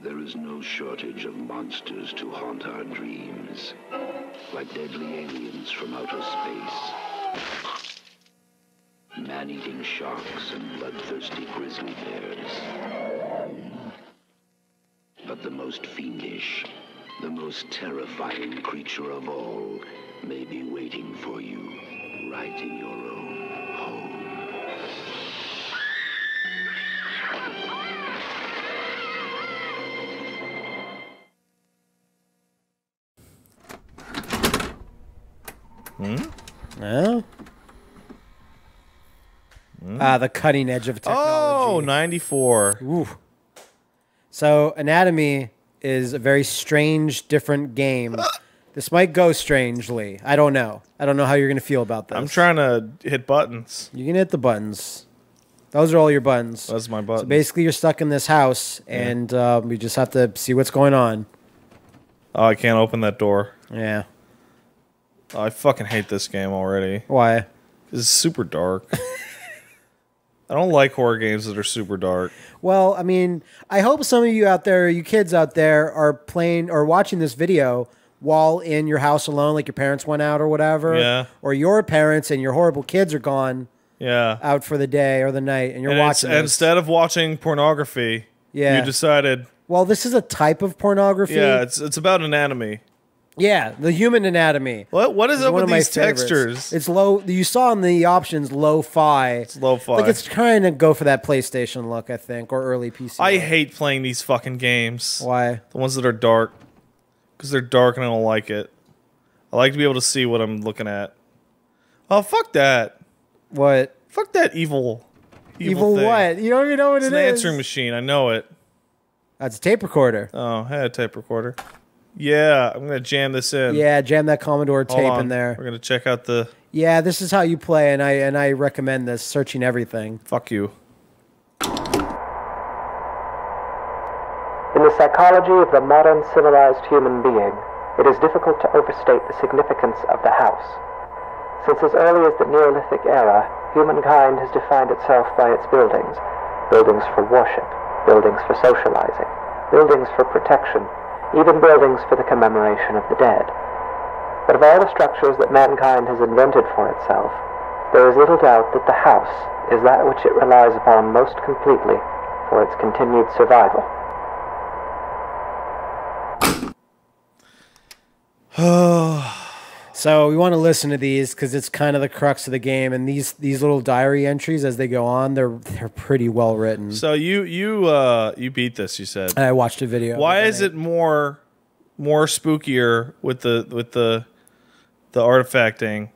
There is no shortage of monsters to haunt our dreams, like deadly aliens from outer space. Man-eating sharks and bloodthirsty grizzly bears. But the most fiendish, the most terrifying creature of all may be waiting for you right in your the cutting edge of Oh, technology. 94. Ooh. So, Anatomy is a very strange, different game. this might go strangely. I don't know. I don't know how you're going to feel about this. I'm trying to hit buttons. You can hit the buttons. Those are all your buttons. That's my So basically, you're stuck in this house, and uh, we just have to see what's going on. Oh, I can't open that door. Yeah. Oh, I fucking hate this game already. Why? It's super dark. I don't like horror games that are super dark. Well, I mean, I hope some of you out there, you kids out there, are playing or watching this video while in your house alone, like your parents went out or whatever. Yeah. Or your parents and your horrible kids are gone Yeah. out for the day or the night, and you're And watching. this. instead of watching pornography, Yeah. you decided, well, this is a type of pornography. yeah, it's it's about anatomy. Yeah, the human anatomy. What what is It's up one with of my these textures? It's low. You saw in the options lo-fi. It's lo-fi. Like it's trying to go for that PlayStation look, I think, or early PC. I look. hate playing these fucking games. Why? The ones that are dark. Because they're dark and I don't like it. I like to be able to see what I'm looking at. Oh, fuck that. What? Fuck that evil. Evil, thing. what? You don't even know what It's it an is. answering machine. I know it. That's a tape recorder. Oh, I had a tape recorder. Yeah, I'm gonna jam this in. Yeah, jam that Commodore Hold tape on. in there. We're gonna check out the. Yeah, this is how you play, and I and I recommend this. Searching everything. Fuck you. In the psychology of the modern civilized human being, it is difficult to overstate the significance of the house. Since as early as the Neolithic era, humankind has defined itself by its buildings. Buildings for worship, buildings for socializing, buildings for protection, even buildings for the commemoration of the dead. But of all the structures that mankind has invented for itself, there is little doubt that the house is that which it relies upon most completely for its continued survival. So we want to listen to these because it's kind of the crux of the game, and these these little diary entries as they go on, they're they're pretty well written. So you you uh you beat this. You said. And I watched a video. Why is it more more spookier with the with the the artifacting?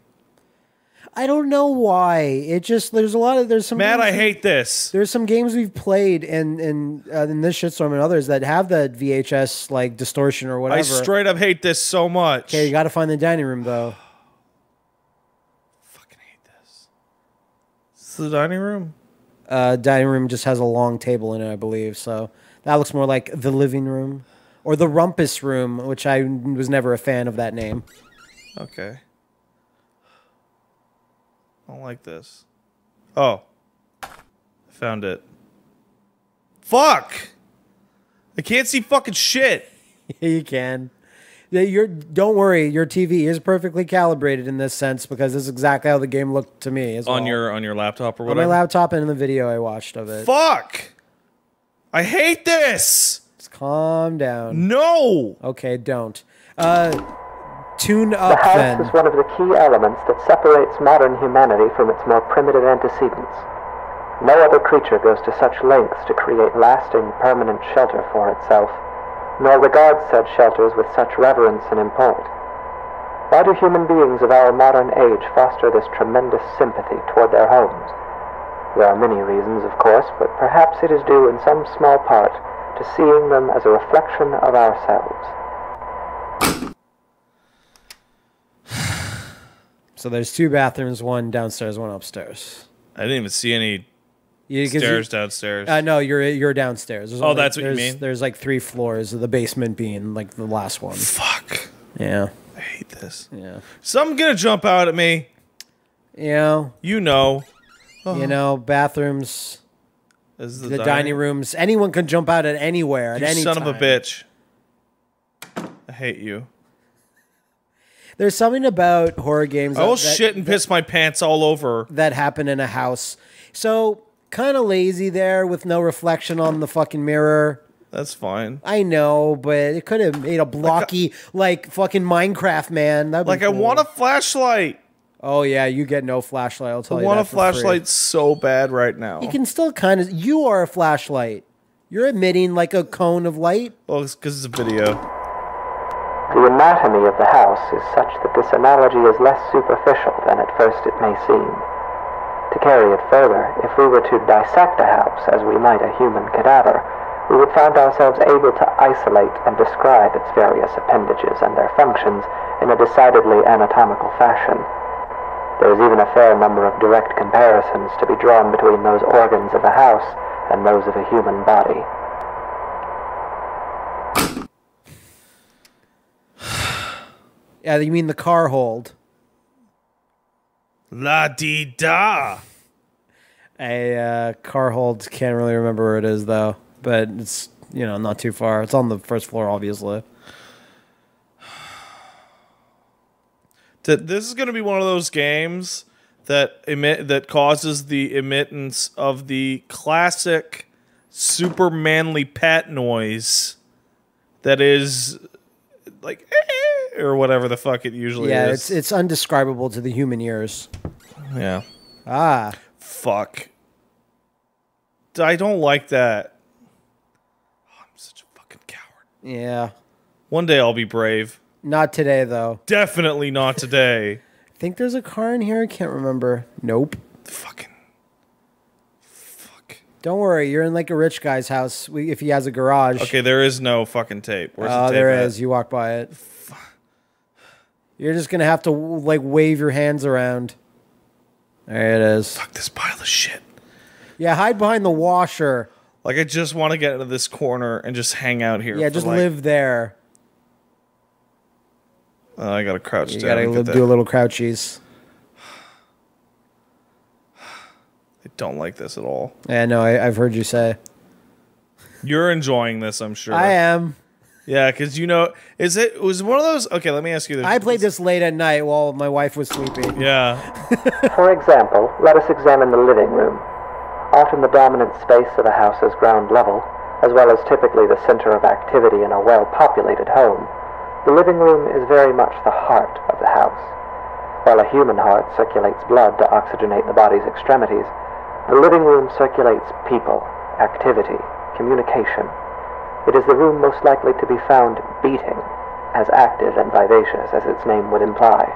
I don't know why. It just there's a lot of there's some. Matt, I hate this. There's some games we've played in in uh, in this shitstorm and others that have that VHS like distortion or whatever. I straight up hate this so much. Okay, you got to find the dining room though. Fucking hate this. This is the dining room. Uh, dining room just has a long table in it, I believe. So that looks more like the living room or the rumpus room, which I was never a fan of that name. Okay. I don't like this. Oh. I found it. Fuck! I can't see fucking shit. you can. You're, don't worry, your TV is perfectly calibrated in this sense because this is exactly how the game looked to me. As On well. your on your laptop or whatever. on my laptop and in the video I watched of it. Fuck! I hate this. Just calm down. No. Okay, don't. Uh, tune The house then. is one of the key elements that separates modern humanity from its more primitive antecedents. No other creature goes to such lengths to create lasting, permanent shelter for itself, nor regards said shelters with such reverence and import. Why do human beings of our modern age foster this tremendous sympathy toward their homes? There are many reasons, of course, but perhaps it is due in some small part to seeing them as a reflection of ourselves. So there's two bathrooms, one downstairs, one upstairs. I didn't even see any You- 'cause you- stairs downstairs. Uh, no, you're you're downstairs. There's Oh, that's what you mean? There's like three floors, of the basement being like the last one. Fuck. Yeah. I hate this. Yeah. Something gonna jump out at me. You know, You know. you know, bathrooms. This is The, dining dining rooms. Anyone can jump out at anywhere at You any son time. of a bitch. I hate you. There's something about horror games. Oh that, shit and piss my pants all over. that happen in a house. So kind of lazy there with no reflection on the fucking mirror. That's fine. I know, but it could have made a blocky like, fucking Minecraft man. That'd Like I want a flashlight. Oh yeah, you get no flashlight. I'll tell I you. want a for free. flashlight so bad right now. You can still kind of. You are a flashlight. You're emitting like a cone of light. Well, it's because it's a video. The anatomy of the house is such that this analogy is less superficial than at first it may seem. To carry it further, if we were to dissect a house as we might a human cadaver, we would find ourselves able to isolate and describe its various appendages and their functions in a decidedly anatomical fashion. There is even a fair number of direct comparisons to be drawn between those organs of a house and those of a human body. Yeah, you mean the car hole? La di da. A uh, car hole. Can't really remember where it is though, but it's you know not too far. It's on the first floor, obviously. This is going to be one of those games that emit that causes the emittance of the classic super manly pet noise that is like "Eh," or whatever the fuck it usually Yeah, is. it's it's undescribable to the human ears. yeah. Ah, Fuck. I don't like that. Oh, I'm such a fucking coward. yeah. One day I'll be brave. Not today though. Definitely not today. I think there's a car in here. I can't remember. Nope. fucking. Don't worry. You're in like a rich guy's house. We, if he has a garage. Okay, there is no fucking tape. Where's Oh, the tape there at? is. You walk by it. You're just gonna have to like wave your hands around. There it is. Fuck this pile of shit. Yeah, hide behind the washer. Like I just want to get into this corner and just hang out here. Yeah, for, just like- live there. Oh, I gotta crouch You down. gotta and li- do a little crouchies. Don't like this at all. Yeah, no, I, I've heard you say. You're enjoying this, I'm sure. I am. Yeah, because you know, is it was one of those? Okay, let me ask you this. I played this late at night while my wife was sleeping. Yeah, For example, let us examine the living room. Often the dominant space of a house's ground level, as well as typically the center of activity in a well-populated home, the living room is very much the heart of the house. While a human heart circulates blood to oxygenate the body's extremities, the living room circulates people, activity, communication. It is the room most likely to be found beating, as active and vivacious as its name would imply.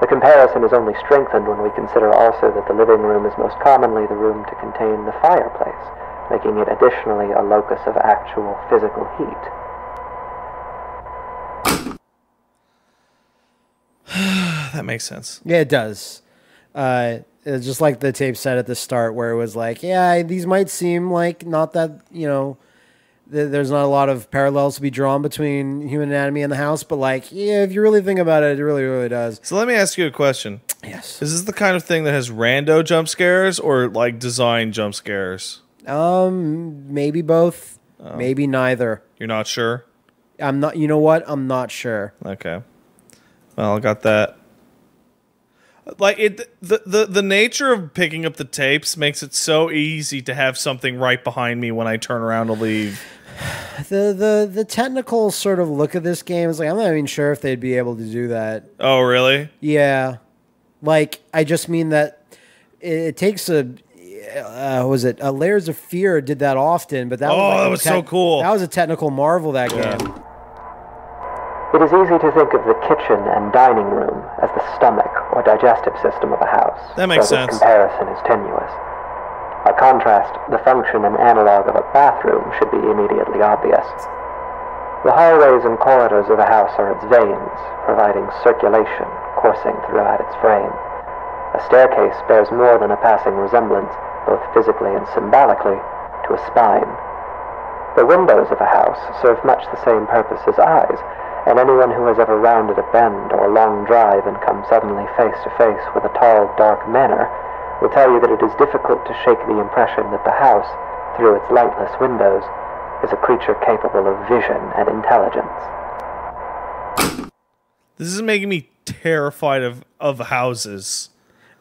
The comparison is only strengthened when we consider also that the living room is most commonly the room to contain the fireplace, making it additionally a locus of actual physical heat. that makes sense. Yeah, it does. Uh, it's just like the tape said at the start, where it was like, yeah, these might seem like not that, you know, th- there's not a lot of parallels to be drawn between human anatomy and the house, but like, yeah, if you really think about it, it really, really does. So let me ask you a question. Yes. Is this the kind of thing that has rando jump scares or like design jump scares? Um, maybe both, maybe neither. You're not sure? I'm not. You know what? I'm not sure. Okay. Well, I got that. Like it, the, the the nature of picking up the tapes makes it so easy to have something right behind me when I turn around to leave. The the the technical sort of look of this game is like I'm not even sure if they'd be able to do that. Oh, really? Yeah, like I just mean that it, it takes a. Uh, what was it uh, Layers of Fear did that often, but that Oh, was like that was so cool. That was a technical marvel. That Yeah. game. It is easy to think of the kitchen and dining room as the stomach or digestive system of a house. That makes so sense. This comparison is tenuous. By contrast, the function and analog of a bathroom should be immediately obvious. The hallways and corridors of a house are its veins, providing circulation coursing throughout its frame. A staircase bears more than a passing resemblance, both physically and symbolically, to a spine. The windows of a house serve much the same purpose as eyes, and anyone who has ever rounded a bend or a long drive and come suddenly face to face with a tall, dark manor will tell you that it is difficult to shake the impression that the house, through its lightless windows, is a creature capable of vision and intelligence. This is making me terrified of of houses.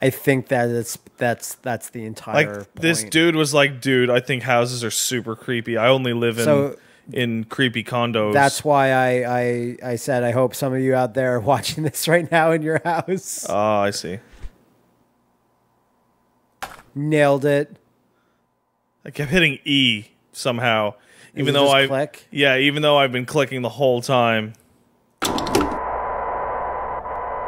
I think that it's that's that's the entire. Like this dude was like, dude, I think houses are super creepy. I only live in So- in creepy condos. That's why I, I I said I hope some of you out there are watching this right now in your house. Oh, I see. Nailed it. I kept hitting E somehow, even though I click? yeah, even though I've been clicking the whole time.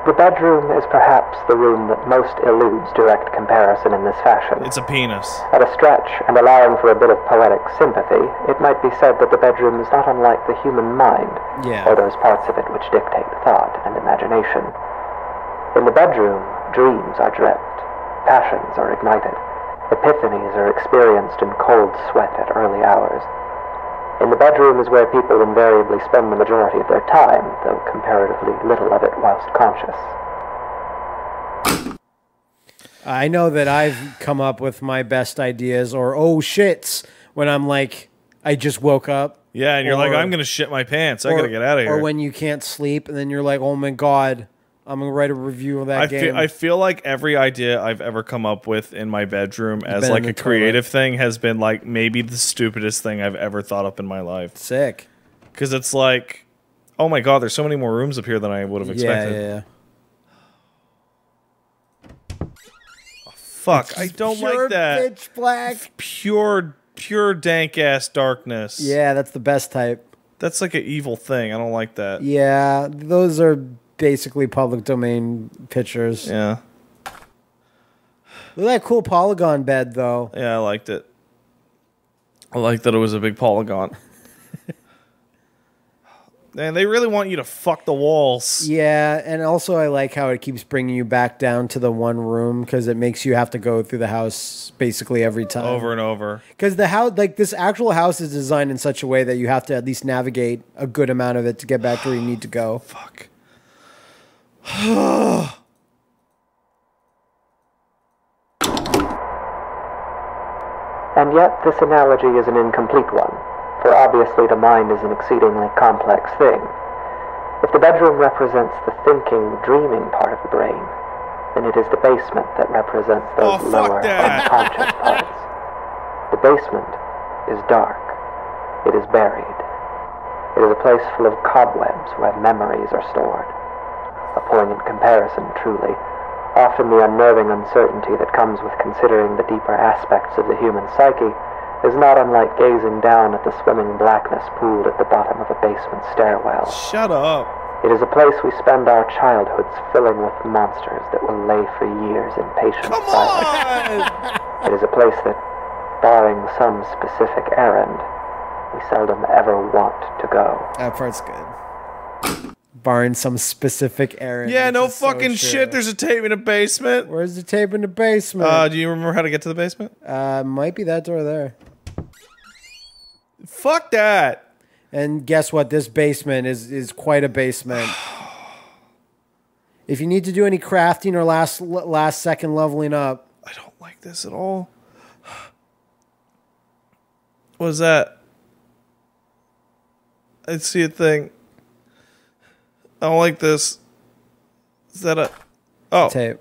The bedroom is perhaps the room that most eludes direct comparison in this fashion. It's a penis. At a stretch, and allowing for a bit of poetic sympathy, it might be said that the bedroom is not unlike the human mind, Yeah. or those parts of it which dictate thought and imagination. In the bedroom, dreams are dreamt, passions are ignited, epiphanies are experienced in cold sweat at early hours. In the bedroom is where people invariably spend the majority of their time, though comparatively little of it whilst conscious. I know that I've come up with my best ideas or oh shits when I'm like I just woke up. Yeah, and you're like, I'm gonna shit my pants. I gotta get out of here. Or when you can't sleep and then you're like, oh my god, I'm gonna write a review of that I game. feel, I feel like every idea I've ever come up with in my bedroom as like a creative thing has been like maybe the stupidest thing I've ever thought up in my life. Sick. Because it's like, oh my god, there's so many more rooms up here than I would have Yeah, expected. yeah, yeah. Oh, fuck, I don't like that. Pitch black. Pure, pure dank ass darkness. Yeah, that's the best type. That's like an evil thing. I don't like that. Yeah, those are basically public domain pictures. Yeah. Look at that cool polygon bed though. Yeah, I liked it. I liked that it was a big polygon. Man, they really want you to fuck the walls. Yeah, and also I like how it keeps bringing you back down to the one room because it makes you have to go through the house basically every time. Over and over. Because the house, like this actual house, is designed in such a way that you have to at least navigate a good amount of it to get back to where you need to go. Fuck. And yet, this analogy is an incomplete one, for obviously the mind is an exceedingly complex thing. If the bedroom represents the thinking, dreaming part of the brain, then it is the basement that represents those Oh, lower, unconscious parts. The basement is dark. It is buried. It is a place full of cobwebs where memories are stored. A poignant comparison, truly. Often the unnerving uncertainty that comes with considering the deeper aspects of the human psyche is not unlike gazing down at the swimming blackness pooled at the bottom of a basement stairwell. Shut up. It is a place we spend our childhoods filling with monsters that will lay for years in patient Come silence. on! It is a place that, barring some specific errand, we seldom ever want to go. That part's good. Barring some specific errand. yeah, no is so fucking shit. There's a tape in a basement. Where's the tape in the basement? Uh, do you remember how to get to the basement? Uh, might be that door there. Fuck that. And guess what? This basement is is quite a basement. if you need to do any crafting or last last second leveling up, I don't like this at all. What is that? I see a thing. I don't like this. Is that a? Oh, tape.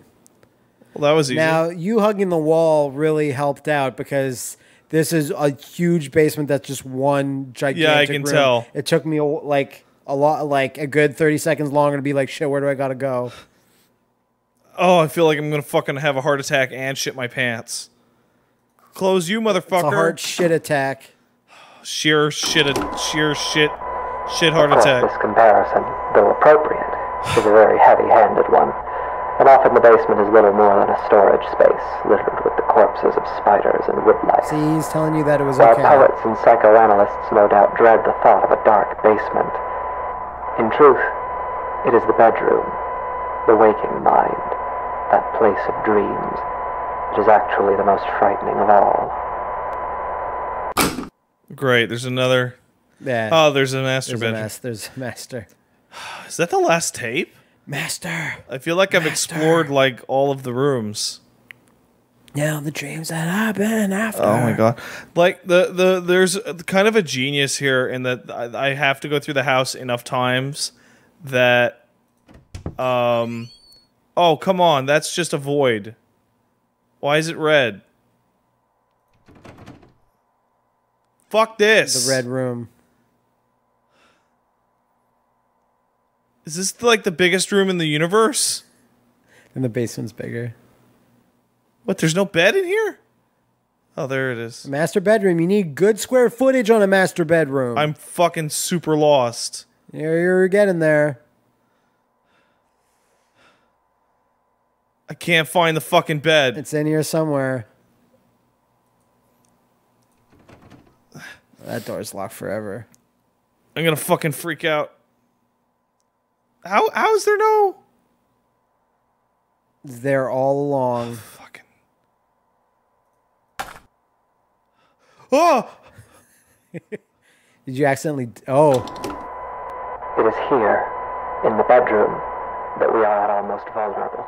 well, that was easy. Now you hugging the wall really helped out because this is a huge basement that's just one gigantic. Yeah, I can room. tell. It took me like a lot, like a good thirty seconds longer to be like, shit, where do I gotta go? oh, I feel like I'm gonna fucking have a heart attack and shit my pants. Close you, It's a motherfucker! hard shit attack. sheer shit, sheer shit, shit heart Of course, attack. this comparison, though appropriate, is a very heavy-handed one, and often the basement is little more than a storage space littered with the corpses of spiders and woodlice. See, he's telling you that it was While okay. poets and psychoanalysts no doubt dread the thought of a dark basement, in truth, it is the bedroom, the waking mind, that place of dreams, It is actually the most frightening of all. Great. There's another. Yeah. Oh, there's a master there's a bedroom. There's a master. Is that the last tape? Master. I feel like I've Master. explored like all of the rooms. Now the dreams that I've been after. Oh my god! Like the the there's kind of a genius here in that I I have to go through the house enough times that um oh come on that's just a void. Why is it red? Fuck this. The red room. Is this like the biggest room in the universe? And the basement's bigger. What? There's no bed in here? Oh, there it is. Master bedroom. You need good square footage on a master bedroom. I'm fucking super lost. You're, you're getting there. I can't find the fucking bed. It's in here somewhere. That door's locked forever. I'm gonna fucking freak out. How how is there no It's there all along. fucking Oh Did you accidentally? Oh, It is here, in the bedroom, that we are at our most vulnerable.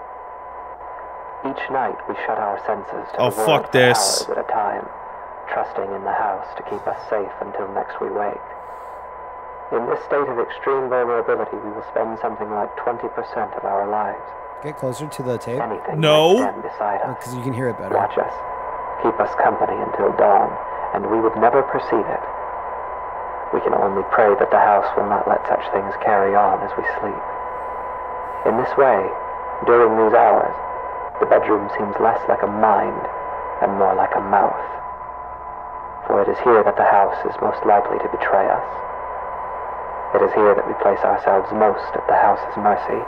Each night we shut our senses to Oh, the world fuck for this. hours at a time, trusting in the house to keep us safe until next we wake. In this state of extreme vulnerability, we will spend something like 20% of our lives. get closer to the tape Anything No. might stand because you can hear it better. Watch us, keep us company until dawn, and we would never perceive it. We can only pray that the house will not let such things carry on as we sleep. In this way, during these hours, the bedroom seems less like a mind and more like a mouth. For it is here that the house is most likely to betray us. It is here that we place ourselves most at the house's mercy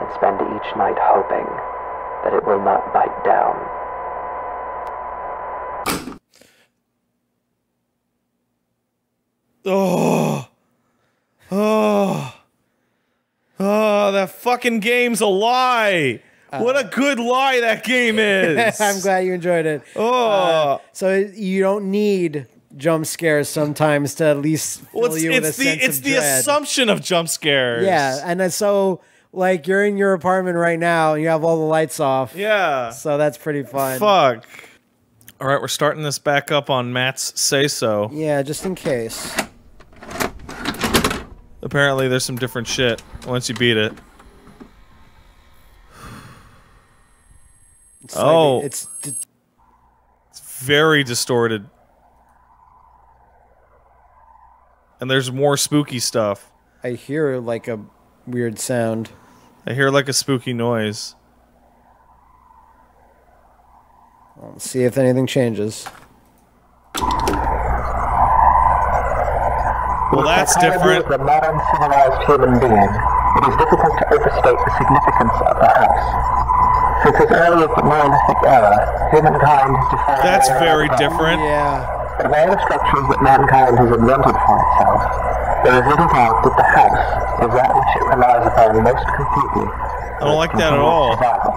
and spend each night hoping that it will not bite down. Oh Oh Oh that fucking game's a lie. what a good lie that game is. I'm glad you enjoyed it. Oh uh, So you don't need jump scares sometimes to at least fill well, it's, you with a it's the sense it's of the dread. assumption of jump scares. Yeah, and then so like you're in your apartment right now, and you have all the lights off. Yeah. So that's pretty fun. Fuck. All right, we're starting this back up on Matt's say so. Yeah, just in case. Apparently, there's some different shit once you beat it. It's like- Oh. it's d- Very distorted. And there's more spooky stuff. I hear like a weird sound. I hear like a spooky noise. Let's see if anything changes. Well, that's different. As a modern civilized human being, it is difficult to overstate the significance of the house. Since as early as the Neolithic era, humankind has defined That's very different. Yeah. Of all the structures that mankind has invented for itself, there is little doubt that the house is that which it relies upon most completely. I don't like that at all. Survival.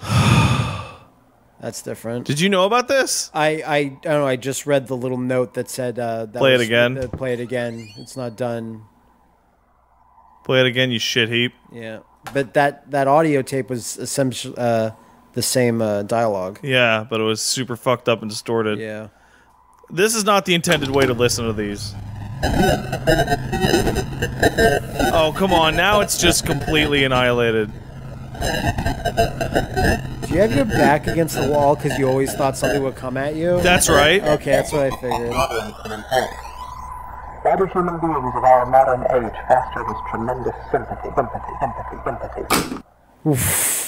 That's different. Did you know about this? I, I I don't know. I just read the little note that said uh, that Play it again. that play it again. It's not done. Play it again, you shit heap. Yeah, but that that audio tape was essentially uh, the same uh, dialogue. Yeah, but it was super fucked up and distorted. Yeah. This is not the intended way to listen to these. Oh, come on. Now it's just completely annihilated. Do you have your back against the wall because you always thought something would come at you? That's right. okay. That's what I figured. Why do human beings of our modern age foster this tremendous sympathy, sympathy, sympathy, sympathy?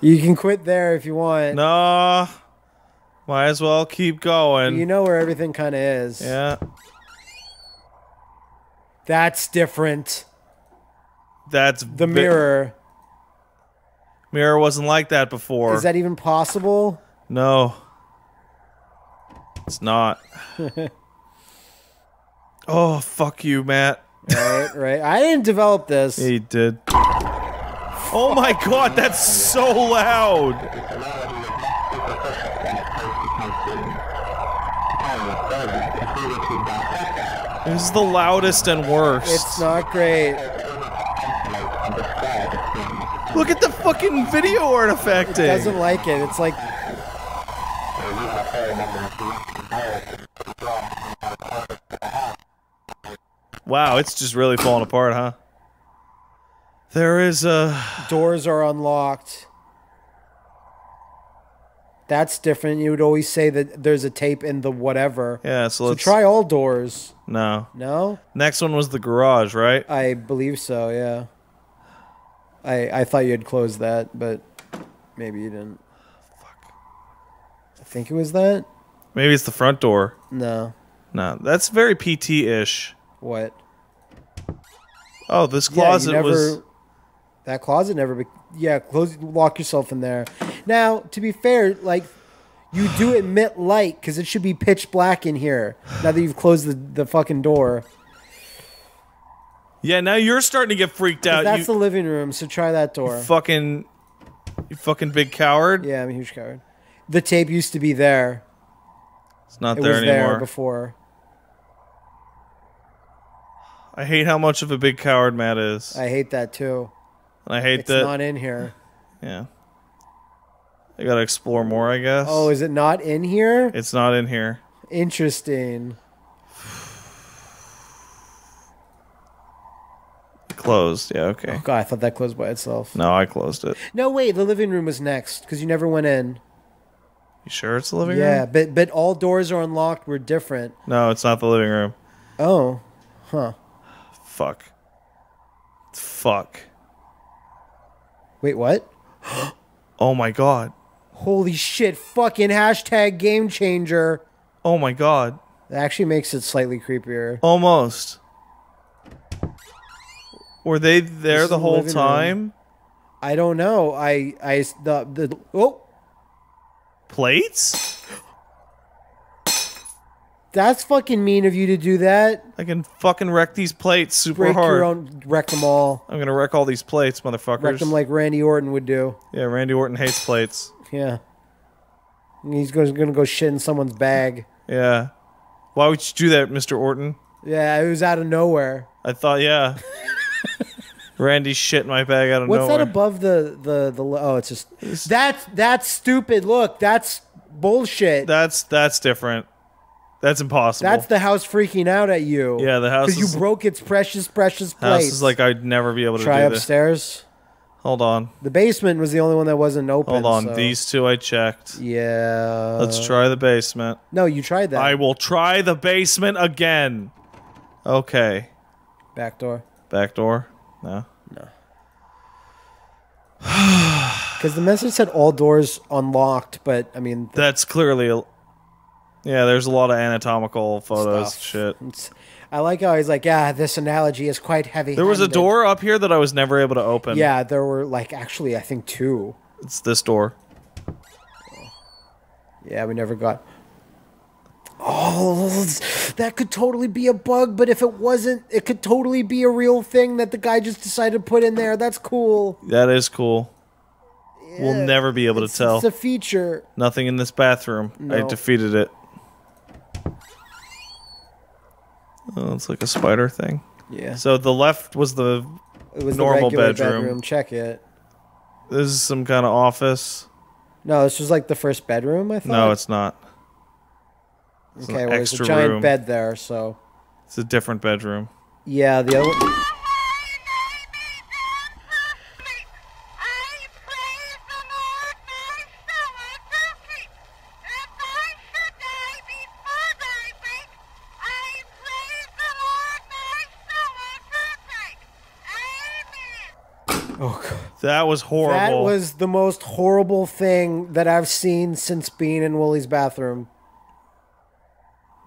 You can quit there if you want. No. Might as well keep going. You know where everything kind of is. yeah. That's different. That's The mirror. Mirror wasn't like that before. Is that even possible? No. It's not. oh, fuck you, Matt. Right, right. I didn't develop this. You did. Oh my god, that's so loud. This is the loudest and worst. It's not great. Look at the fucking video artifacting. Doesn't like it. It's like Wow, it's just really falling apart, huh? There is a doors are unlocked. That's different. You would always say that there's a tape in the whatever. yeah. So So let's try all doors. No, No, next one was the garage, right? I believe so. Yeah. I I thought you had closed that, but maybe you didn't. Fuck. I think it was that. Maybe it's the front door. No. No, that's very PT-ish. What? Oh, this Yeah, closet never. was. That closet never. Be, yeah, close. Lock yourself in there. Now, to be fair, like you do admit light because it should be pitch black in here. Now that you've closed the, the fucking door. Yeah, now you're starting to get freaked out. That's you the living room, so try that door. fucking, you fucking big coward. Yeah, I'm a huge coward. The tape used to be there. It's not It there was anymore. there before. I hate how much of a big coward Matt is. I hate that too. and I hate that. It's that. not in here. yeah. I gotta explore more, I guess. Oh, is it not in here? it's not in here. Interesting. Closed. Yeah. Okay. Oh, God, I thought that closed by itself. No, I closed it. No, wait, the living room was next because you never went in. You sure it's the living Yeah, room? Yeah, but but all doors are unlocked. We're different. No, it's not the living room. Oh, huh. Fuck. Fuck. Wait, what? Oh my god. Holy shit! Fucking hashtag game changer. Oh my god. That actually makes it slightly creepier. Almost. Were they there This the whole living room. time? I don't know. I I the the oh. Plates? That's fucking mean of you to do that. I can fucking wreck these plates super Break hard. your own, wreck them all. I'm gonna wreck all these plates, motherfuckers. Wreck them like Randy Orton would do. yeah, Randy Orton hates plates. Yeah. He's going to go shit in someone's bag. Yeah. Why would you do that, Mr. Orton? Yeah, it was out of nowhere. I thought, yeah. Randy shit in my bag out of nowhere. What's nowhere. that above the the the? Oh, it's just that's that's stupid. Look, that's bullshit. That's that's different. That's impossible. that's the house freaking out at you. Yeah, the house because you broke its precious precious house is like I'd never be able to Try do this. upstairs. Hold on. The basement was the only one that wasn't open. Hold on. so- These two I checked. Yeah. Let's try the basement. No, you tried that. I will try the basement again. Okay. Back door. Back door? No. Because the message said all doors unlocked, but I mean, the That's clearly a Yeah, there's a lot of anatomical photos stuff. shit. It's- I like how he's like, yeah, this analogy is quite heavy. There was a door up here that I was never able to open. Yeah, there were like actually, I think two. It's this door. Yeah, we never got. Oh, that could totally be a bug, but if it wasn't, it could totally be a real thing that the guy just decided to put in there. That's cool. That is cool. We'll never be able to tell. it's a feature. Nothing in this bathroom. I defeated it. Oh, it's like a spider thing. Yeah, So the left was the. it was normal the bedroom. bedroom. Check it. This is some kind of office. No, this was like the first bedroom. I thought. No, it's not. It's okay. Well, there's a giant room. bed there, so It's a different bedroom. yeah. The other one. Oh god. That was horrible. That was the most horrible thing that I've seen since being in Woolie's bathroom.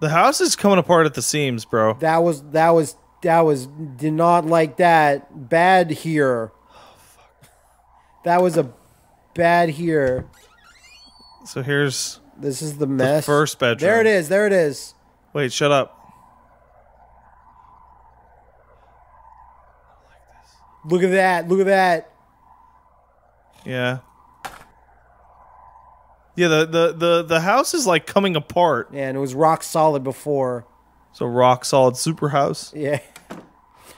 The house is coming apart at the seams, bro. That was that was that was did not like that. Bad here. Oh, fuck. that was a bad here. So here's. This is the mess. first bedroom. There it is. There it is. Wait, shut up. Look at that. Look at that. Yeah. Yeah, the, the, the, the house is like coming apart. Yeah, and it was rock solid before. So rock solid super house. Yeah.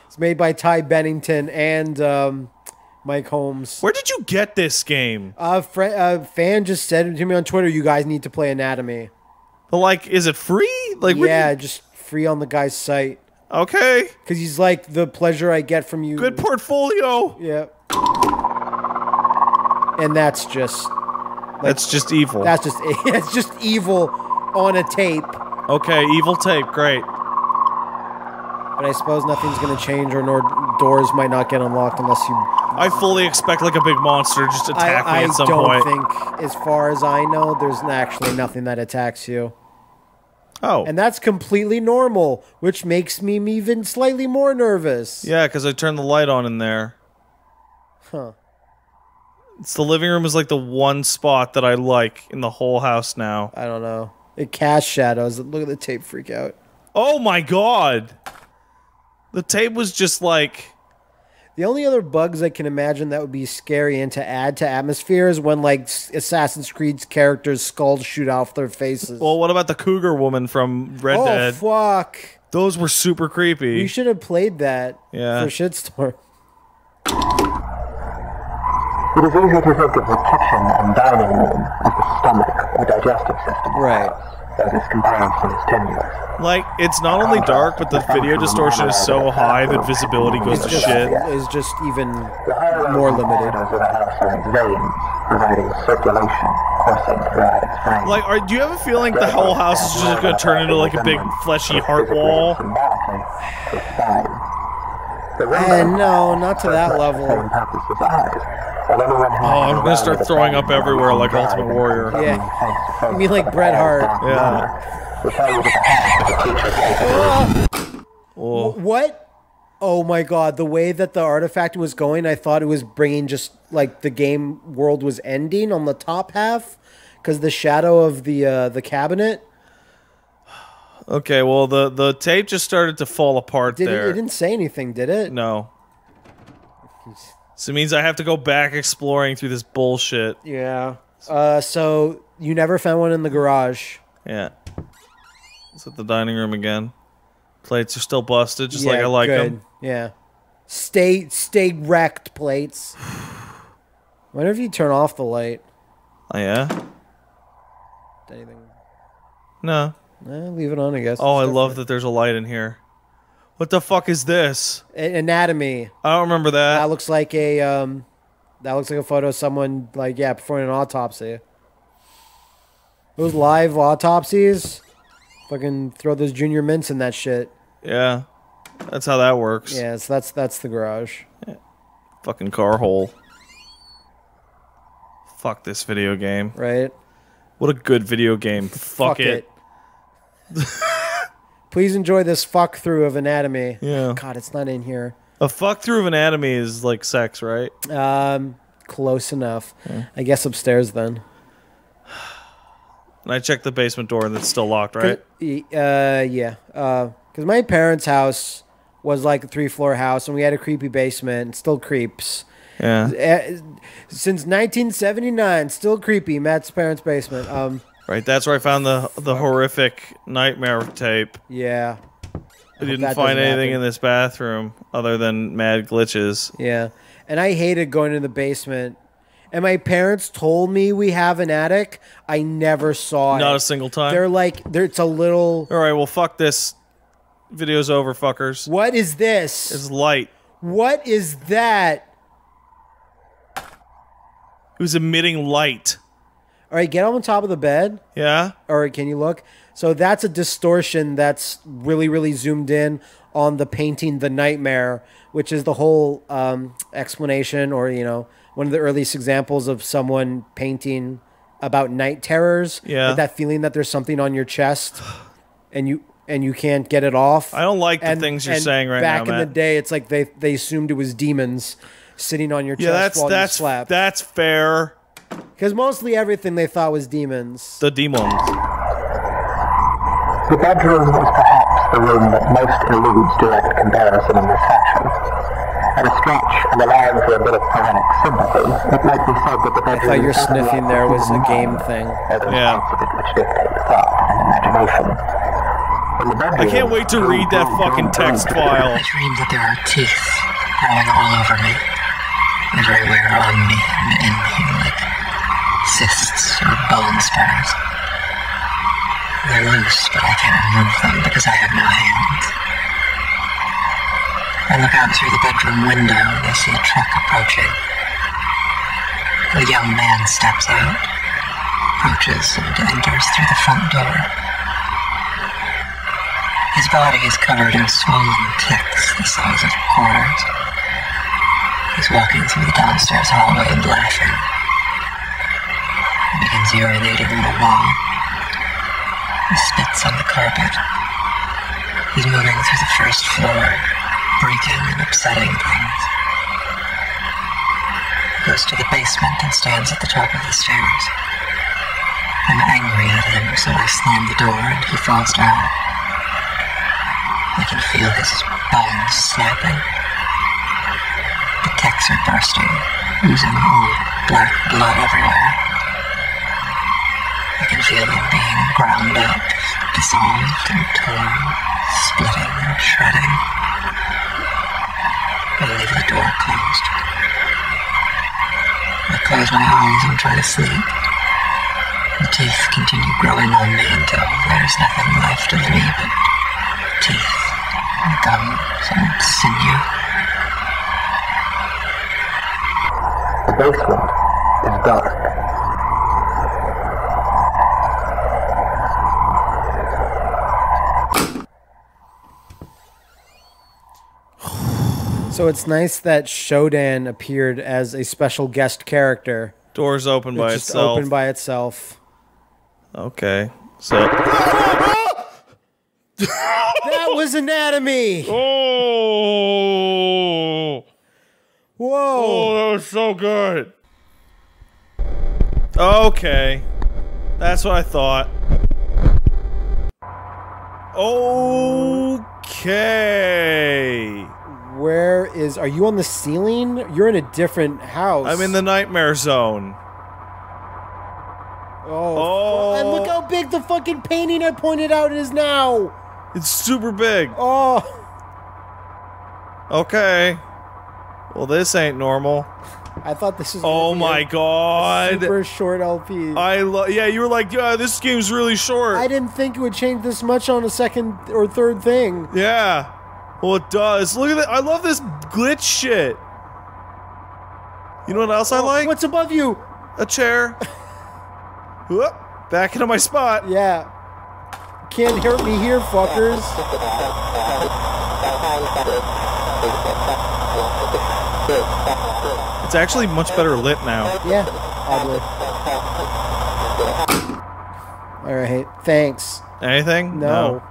It's made by Ty Pennington and um, Mike Holmes. Where did you get this game? A, fr- a fan just said to me on Twitter, "You guys need to play Anatomy." But like, is it free? Like, yeah, just free on the guy's site okay, because he's like the pleasure I get from you. good portfolio. Yeah. And that's just That's just evil. that's just it's just evil on a tape. okay, evil tape. Great. But I suppose nothing's gonna change, or nor doors might not get unlocked unless you. I fully expect like a big monster to just attack I, me I at some don't think, as far as I know, there's actually nothing that attacks you, oh, and that's completely normal, which makes me even slightly more nervous. yeah, because I turned the light on in there. Huh. It's the living room is like the one spot that I like in the whole house now. I don't know. It casts shadows. Look at the tape freak out. Oh my god. The tape was just like The only other bugs I can imagine that would be scary and to add to atmosphere is when like Assassin's Creed's characters' skulls shoot off their faces. well, what about the cougar woman from Red oh Dead? Oh fuck! Those were super creepy. You should have played that Yeah. for shitstorm. It is easy to think of the kitchen and dining room as the stomach or digestive system. Right. Though this comparison is tenuous. like it's not only dark, but the video distortion is so high that visibility goes to shit. is just even more limited. shadows of the house are like veins, providing circulation coursing throughout its frame. Like, are, do you have a feeling the whole house is just gonna turn into like a big fleshy heart wall? Symbolically, the spine. The Eh, rainbow no, not to that level. Purpose as eyes. While anyone who Oh, I'm gonna start throwing up everywhere like Ultimate Warrior. Yeah. face You mean like Bret Hart? Yeah. manner, will tell you that the house is a creature capable Oh, What? Oh my god, the way that the artifact was going, I thought it was bringing just like the game world was ending on the top half because the shadow of the uh, the cabinet okay. Well, the the tape just started to fall apart did there. it, it didn't say anything, did it? No. So it means I have to go back exploring through this bullshit. Yeah. Uh, so you never found one in the garage. Yeah. It's at the dining room again. Plates are still busted, just yeah, like I like good. them. Yeah. Stay stay wrecked plates. Whenever if you turn off the light, Oh yeah. anything, No. eh, leave it on. I guess. Oh, I It's love that there's a light in here. What the fuck is this? anatomy. I don't remember that. That looks like a um, that looks like a photo of someone like yeah performing an autopsy. Those live autopsies, fucking throw those junior mints in that shit. yeah. That's how that works. Yeah, so that's that's the garage. Fucking car hole. Fuck this video game. Right? What a good video game. Fuck, it. Please enjoy this fuck through of anatomy. Yeah. God, it's not in here. A fuck through of anatomy is like sex, right? Um, close enough. I guess upstairs then. And I checked the basement door and it's still locked, right? Uh, yeah. Uh, because my parents' house was like a three floor house, and we had a creepy basement. It still creeps. Yeah. Uh, since 1979, still creepy. Matt's parents' basement. Um, Right. That's where I found the the horrific nightmare tape. yeah, I didn't find anything happen. in this bathroom other than mad glitches. yeah. And I hated going to the basement. And my parents told me we have an attic. I never saw it. Not a single time. They're like, they're, it's a little. All right. Well, fuck this. Video's over, fuckers. What is this? It's light. what is that? It was emitting light. All right, get on top of the bed. Yeah. All right, can you look? So that's a distortion that's really, really zoomed in on the painting The Nightmare, which is the whole um, explanation or, you know, one of the earliest examples of someone painting about night terrors. Yeah. That feeling that there's something on your chest and you and you can't get it off. I don't like the and, things you're saying right back now, Back in the day, it's like they, they assumed it was demons sitting on your Yeah, chest that's while that's you slept. that's fair. Because mostly everything they thought was demons. The demons. The bedroom is perhaps the room that most eludes direct comparison in this fashion. At a stretch, and allowing for a bit of poetic sympathy, it might be said that the bedroom I thought your is sniffing there was a game thing. Are those Yeah. parts of it which dictate thought and imagination. In the bedroom, I can't wait to read that fucking text file. I dream that there are teeth growing all over me, everywhere on me and in me, like cysts or bone spurs. They're loose, but I can't remove them because I have no hands. I look out through the bedroom window and I see a truck approaching. A young man steps out, approaches, and enters through the front door. His body is covered in swollen ticks the size of quarters. He's walking through the downstairs hallway and laughing. He begins urinating on the wall. He spits on the carpet. He's moving through the first floor, breaking and upsetting things. He goes to the basement and stands at the top of the stairs. I'm angry at him, so I slam the door and he falls down. I can feel his bones snapping. The ticks are bursting, oozing all black blood everywhere. I can feel him being ground up, dissolved and torn, splitting and shredding. I leave the door closed. I close my eyes and try to sleep. The teeth continue growing on me until there's nothing left of me but teeth and gums and sinew. The basement So it's nice that Shodan appeared as a special guest character. Doors open by just itself. open by itself. okay. So. That was anatomy. Oh. Whoa. Oh, that was so good. Okay. That's what I thought. Okay. Where is? Are you on the ceiling? You're in a different house. I'm in the nightmare zone. Oh. Oh. And look oh. how big the fucking painting I pointed out is now. It's super big. Oh. Okay. Well, this ain't normal. I thought this was. Oh my a god. Super short LP. I love. Yeah, you were like, yeah, this game's really short. I didn't think it would change this much on a second or third thing. Yeah. Well, it does. Look at that. I love this glitch shit. You know what else I oh, like? Oh, What's above you? A chair. Whoop. Back into my spot. Yeah. Can't hurt me here, fuckers. It's actually much better lit now. Yeah, oddly. Alright, thanks. Anything? No.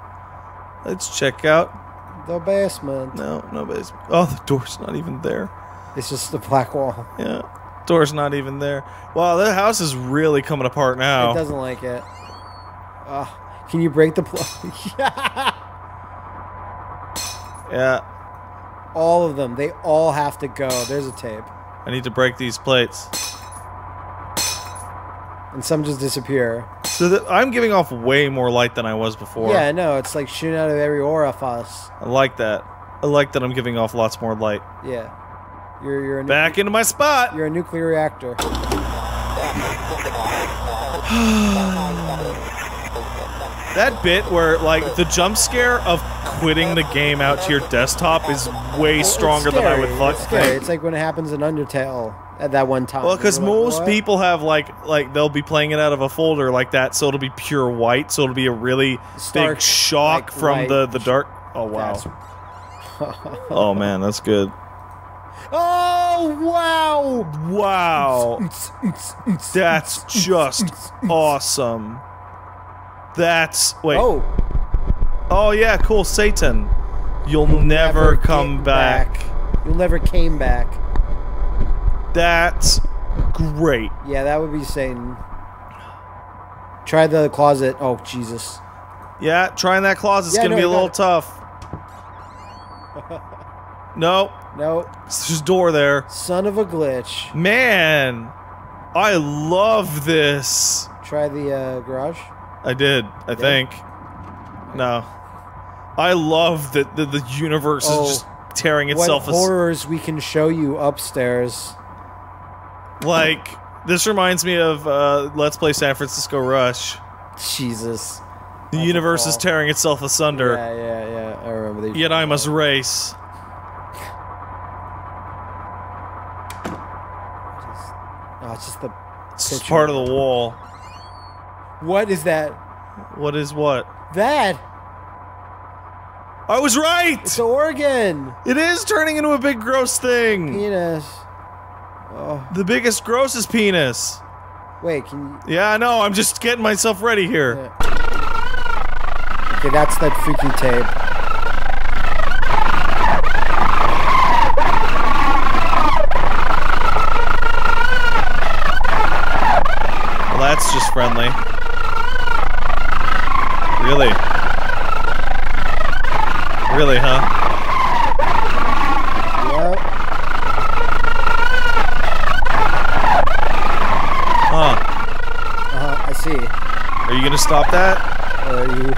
Let's check out. The basement. No, no basement. Oh, the door's not even there. It's just the black wall. Yeah. Door's not even there. Wow, that house is really coming apart now. It doesn't like it. Ugh. Can you break the pl- Yeah. Yeah. All of them. They all have to go. There's a tape. I need to break these plates. And some just disappear. So that I'm giving off way more light than I was before. Yeah, no, it's like shooting out of every orifice. I like that. I like that I'm giving off lots more light. Yeah. You're you're a Back into my spot. you're a nuclear reactor. That bit where like the jump scare of quitting the game out to your desktop is way stronger than I would thought. It's. It's like when it happens in Undertale at that one time. Well, because like, most "What?" people have like like they'll be playing it out of a folder like that, so it'll be pure white, so it'll be a really Stark, big shock like, from the the dark. Oh wow! Oh man, that's good. Oh wow! Wow, that's just awesome. That's wait. Oh, Oh yeah, cool. Satan, you'll never, come get back. You'll never came back. That's great. Yeah, that would be Satan. Try the closet. Oh Jesus! Yeah, trying that closet's Yeah, gonna no, be a little got tough. no, No, there's a door there. son of a glitch. Man, I love this. Try the uh, garage. I did, I think. No. I love that the, the universe Oh, is just tearing itself. as- horrors we can show you upstairs? Like this reminds me of uh, Let's Play San Francisco Rush. Jesus. The That's universe is tearing itself asunder. Yeah, yeah, yeah. I remember these. Yet I must race. Oh, it's just the. It's just part of the wall. What is that? What is what? That. I was right. It's organ. It is turning into a big gross thing. Penis. Oh, The biggest, grossest penis. wait. Can you? Yeah, I know. I'm just getting myself ready here. Okay, that's that freaky tape. Well, that's just friendly. Really? Really, huh? Yep. Huh. Uh-huh, I see. Are you gonna stop that? Or are you?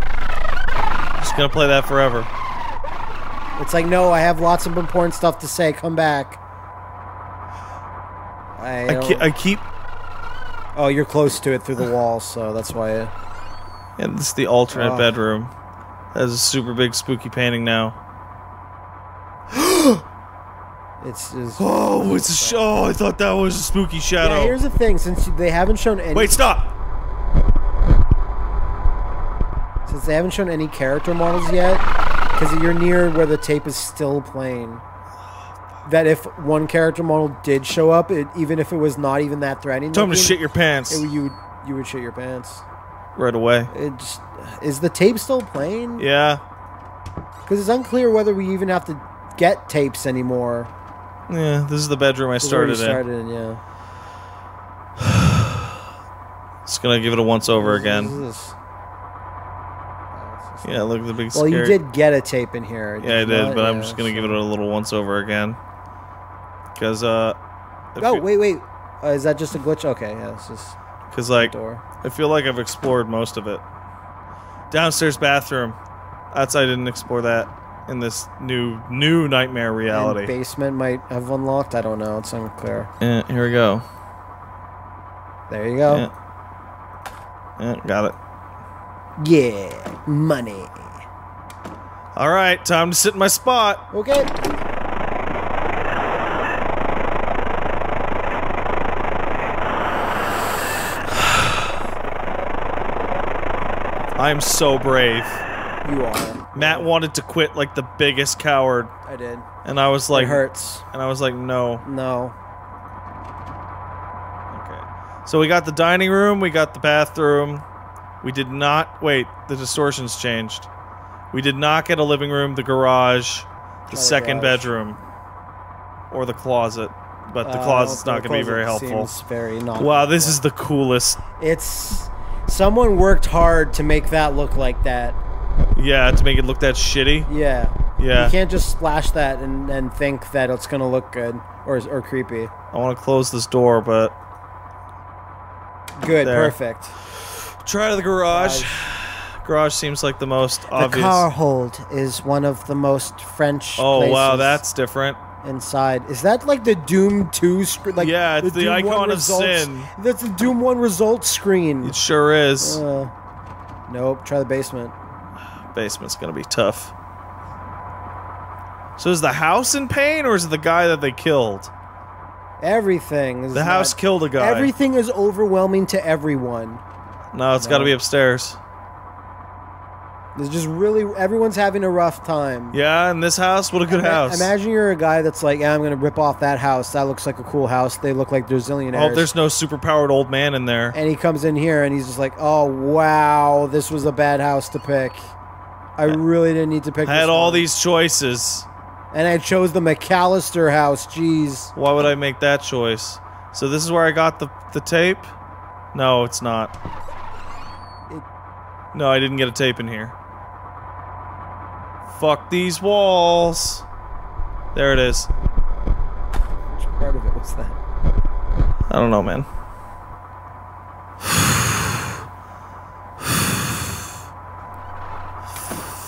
Just gonna play that forever. It's like, no, I have lots of important stuff to say. Come back. I, I, ke- um, I keep. oh, you're close to it through the wall, so that's why. Uh, I, And this is the alternate Oh. bedroom. Has a super big spooky painting now. it's just. Oh, it's a show. Oh, I thought that was a spooky shadow. Yeah, here's the thing. Since they haven't shown any, Wait, stop. since they haven't shown any character models yet, because you're near where the tape is still playing. That if one character model did show up, it, even if it was not even that threatening, Tell him to shit your pants it, you would you would shit your pants. right away. It just, is the tape still playing? Yeah. Because it's unclear whether we even have to get tapes anymore. Yeah, this is the bedroom I already started in. started in, yeah. Just gonna give it a once over What again. Yeah, look at the big Well, you did get a tape in here. Yeah, I did, not? but I'm just gonna so- give it a little once over again. Cause uh, Oh wait, wait. Uh, is that just a glitch? Okay, yeah, it's just Cause like door. I feel like I've explored most of it. Downstairs bathroom. That's I didn't explore that in this new new nightmare And reality. basement might have unlocked. I don't know. It's unclear. Eh, here we go. There you go. Yeah. Yeah, got it. Yeah, money. All right, time to sit in my spot. Okay. I am so brave. You are. Matt wanted to quit like the biggest coward, I did. and I was like, it hurts. and I was like, no. No. Okay. So we got the dining room, we got the bathroom. We did not wait, the distortions changed. We did not get a living room, the garage, the the second garage. bedroom, or the closet. But the Uh, closet's not going to be very helpful. Very not. Wow, this is the coolest. It's someone worked hard to make that look like that. Yeah, to make it look that shitty. Yeah. Yeah. You can't just splash that and, and think that it's gonna look good or or creepy. I want to close this door, but Good. There. Perfect. Try to the garage. Garage seems like the most obvious. The car hole is one of the most French. oh wow, that's different. inside. Is that like the Doom Two screen? Like Yeah, it's the Doom icon of results- sin. That's the Doom One results screen. It sure is. Uh, nope. Try the basement. Basement's gonna be tough. So is the house in pain, or is it the guy that they killed? Everything. Is The house not- killed a guy. Everything is overwhelming to everyone. No, it's got to be upstairs. It's just really everyone's having a rough time. Yeah, in this house, what a good Ima- house. Imagine you're a guy that's like, yeah, I'm gonna rip off that house. That looks like a cool house. They look like they're I zillionaires. hope there's no superpowered old man in there. and he comes in here and he's just like, oh wow, this was a bad house to pick. I really didn't need to pick. I had all one." these choices. and I chose the McCallister house. Jeez. Why would I make that choice? So this is where I got the the tape? No, it's not. No, I didn't get a tape in here. Fuck these walls. There it is. Which part of it was that? I don't know, man.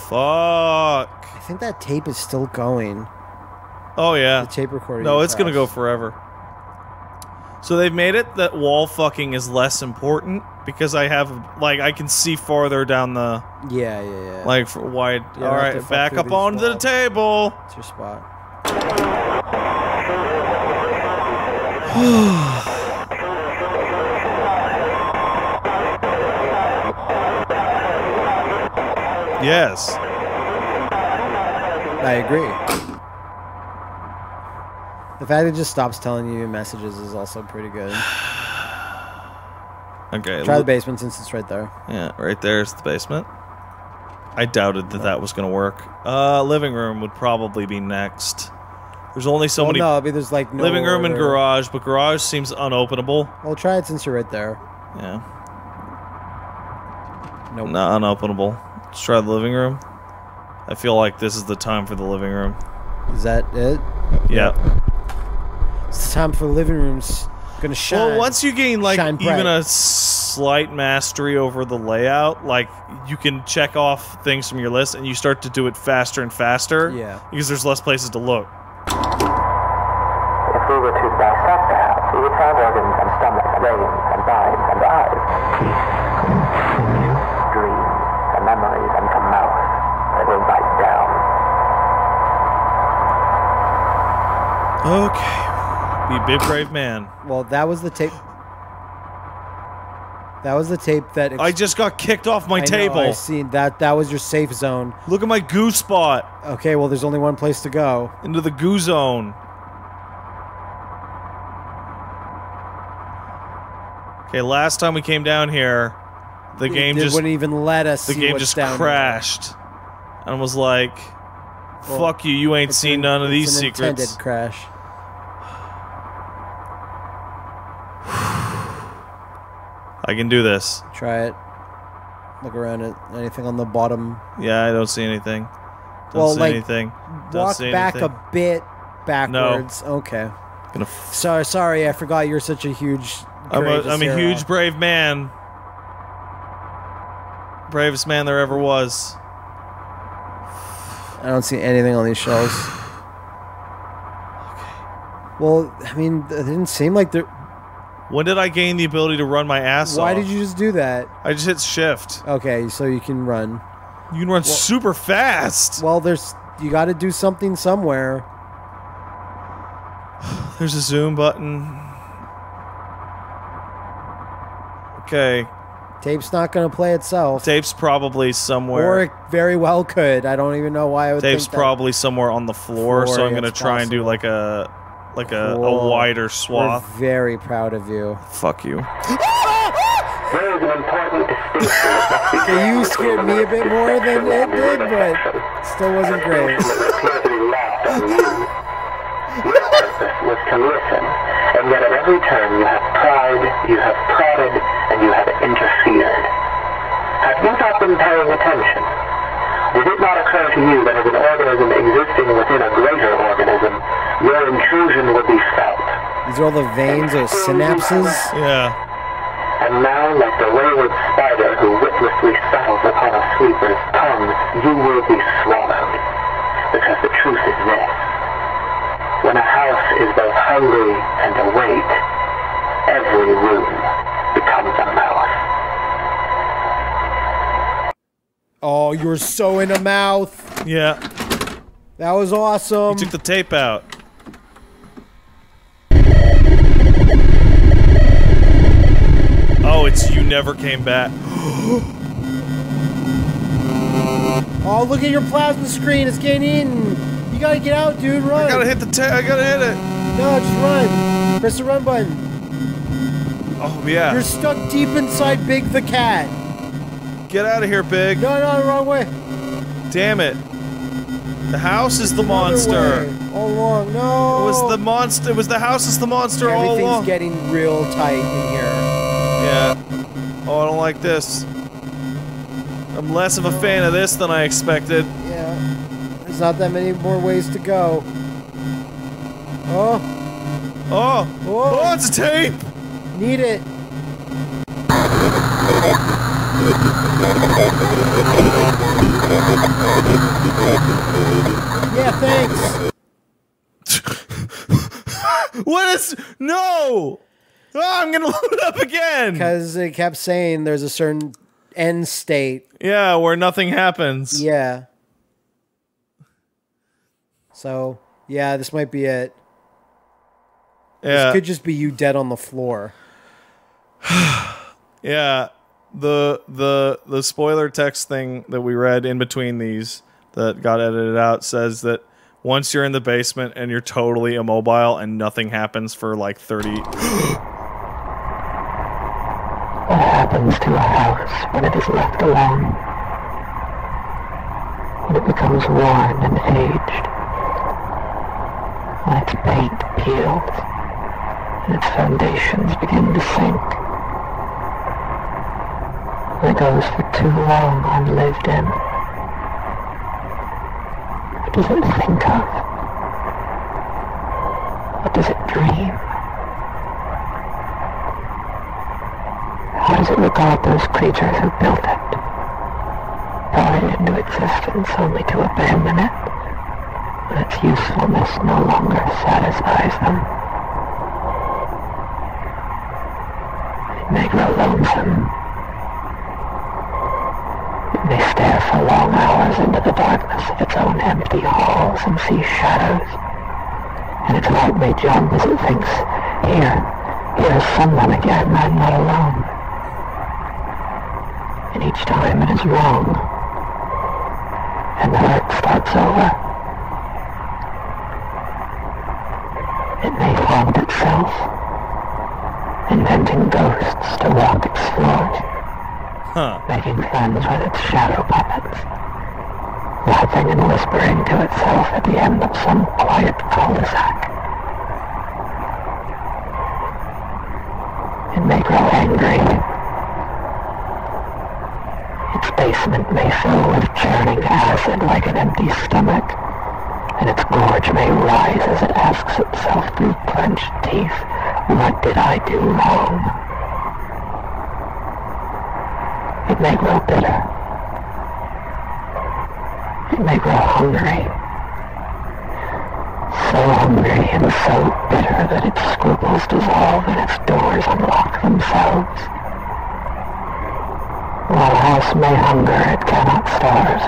Fuck. I think that tape is still going. Oh yeah. The tape recording. No, it's gonna go forever. So they've made it that wall fucking is less important because I have like I can see farther down the Yeah, yeah, yeah. like for wide. Don't All right, back up onto the table. it's your spot. Yes. I agree. The fact it just stops telling you messages is also pretty good. Okay. Try the basement since it's right there. Yeah, right there's the basement. I doubted that that was gonna work. Uh, living room would probably be next. There's only so well, many no, I mean, there's like no living room and garage, but garage seems unopenable. Well, try it since you're right there. Yeah, Nope. not unopenable. Let's try the living room. I feel like this is the time for the living room. Is that it? Yeah. It's time for living rooms. Gonna shine. Well, once you gain like Shine even bright. a slight mastery over the layout, like you can check off things from your list and you start to do it faster and faster. Yeah. Because there's less places to look. If we were to dissect the house, we would find organs and stomach, brains and minds and eyes. Dreams and memories and a mouth that will bite down. Okay. A big brave man. Well, that was the tape. That was the tape that. I just got kicked off my I know, table. I see that. That was your safe zone. Look at my goo spot Okay, well, there's only one place to go. into the goo zone. Okay, last time we came down here, the game It just wouldn't even let us. the game just down there. crashed and was like, Well, "Fuck you! You ain't seen an- none of these an intended crash. I can do this. Try it. Look around at anything on the bottom. Yeah, I don't see anything. Don't Well, see like, anything. Don't Walk back anything. a bit backwards. No. Okay. Gonna f- Sorry, sorry. I forgot you're such a huge. I'm a, I'm a huge brave man. Bravest man there ever was. I don't see anything on these shelves. Well, I mean, it didn't seem like there. When did I gain the ability to run my ass Why off? did you just do that? I just hit shift. Okay, so you can run. You can run super fast. Well, there's you got to do something somewhere. There's a zoom button. Okay, Tape's not going to play itself, tape's probably somewhere. or it very well could. I don't even know why I would. Tape's think that. probably somewhere on the floor, Floor, so I'm gonna it's try and do like a like a, a Cool. wider We're swath. very proud of you. Fuck you. There is an important distinction that must be Okay, you scared me a bit more than it did, but still wasn't great. that would appear to be lost on you. Your purpose was to listen, and yet at every turn you have pried, you have prodded, and you have interfered. Have you not been paying attention? Did it not occur to you that as an organism existing within a greater organism, your intrusion would be felt? These are all the veins or synapses. Yeah. And now, like the wayward spider who witlessly settles upon a sweeper's tongue, you will be swallowed. Because the truth is this. When a house is both hungry and awake, every room becomes a mouth. Oh, you were so in the mouth. Yeah. That was awesome. You Took the tape out. Oh, it's you never came back. Oh, look at your plasma screen. It's getting eaten. You gotta get out, dude. Run. I gotta hit the tape. I gotta hit it. No, just run. Press the run button. Oh yeah. You're stuck deep inside Big the cat. Get out of here, Big. No, no, the wrong way. Damn it. The house is the Other monster. way. All along. No. It was the monster. It was the house is the monster all along. Everything's getting real tight in here. yeah. Oh, I don't like this. I'm less of a fan of this than I expected. Yeah. There's not that many more ways to go. Oh, Oh. Whoa. Oh, it's a tape. need it. Yeah, thanks. What is no? Oh, I'm gonna load it up again. Because it kept saying there's a certain end state. Yeah, where nothing happens. Yeah. So, yeah, this might be it. Yeah. This could just be you dead on the floor. Yeah, the the the spoiler text thing that we read in between these that got edited out says that once you're in the basement and you're totally immobile and nothing happens for like 30 What happens to a house when it is left alone? When it becomes worn and aged? When its paint peels and its foundations begin to sink? It goes for too long unlived in? What does it think of? What does it dream? How does it regard those creatures who built it? Brought it into existence only to abandon it when its usefulness no longer satisfies them. It may grow lonesome. It may stare for long hours into the darkness of its own empty halls and see shadows. And its heart may jump as it thinks, here, here's someone again, I'm not alone. And each time it is wrong. And the hurt starts over. It may haunt itself, inventing ghosts to walk its floor, huh making friends with its shadow laughing and whispering to itself at the end of some quiet cul-de-sac. It may grow angry, its basement may fill with churning acid like an empty stomach, and its gorge may rise as it asks itself through clenched teeth, what did I do wrong? It may grow bitter. It may grow hungry. So hungry and so bitter that its scruples dissolve and its doors unlock themselves. While house may hunger, it cannot starve.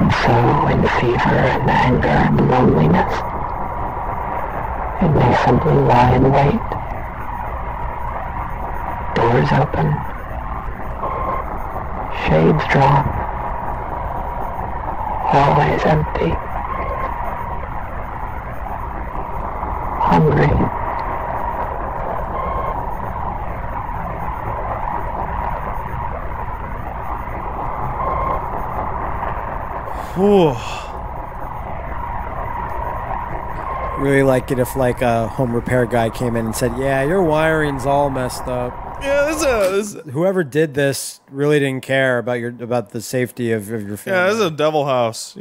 And so, in fever and anger and loneliness, it may simply lie in wait. Doors open. Shades drawn. Hallways empty. Hungry. Whew. Really like it if like a home repair guy came in and said, "Yeah, your wiring's all messed up." Yeah this is a this, Whoever did this really didn't care about your about the safety of, of your family. yeah this is a devil house